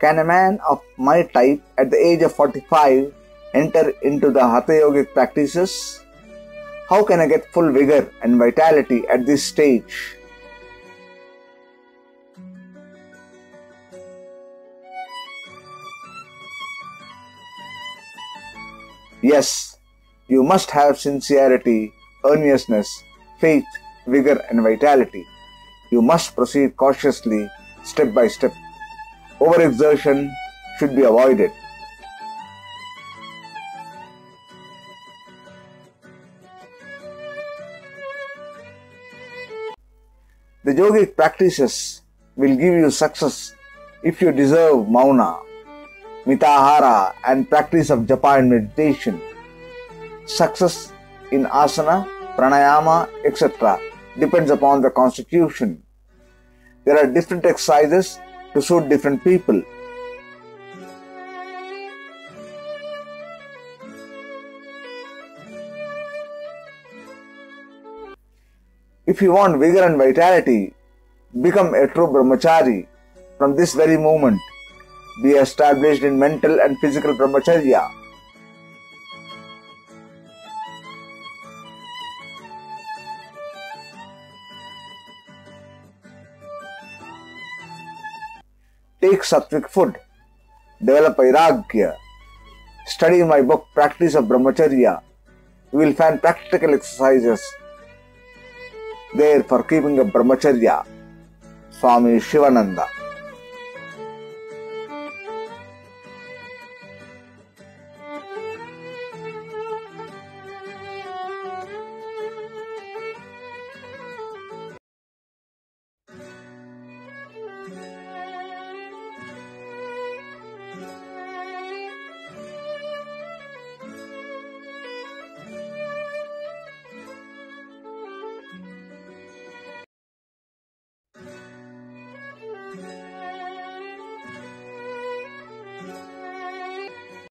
Can a man of my type at the age of 45 enter into the Hatha Yogic practices? How can I get full vigor and vitality at this stage? Yes, you must have sincerity, earnestness, faith, vigor, and vitality. You must proceed cautiously, step by step. Overexertion should be avoided. The yogic practices will give you success if you deserve mauna, mitahara, and practice of japa and meditation. Success in asana, pranayama, etc. depends upon the constitution. There are different exercises to suit different people. If you want vigor and vitality, become a true brahmachari from this very moment. Be established in mental and physical brahmacharya. Take sattvic food. Develop vairagya. Study my book Practice of Brahmacharya. You will find practical exercises there for keeping a brahmacharya. Swami Sivananda.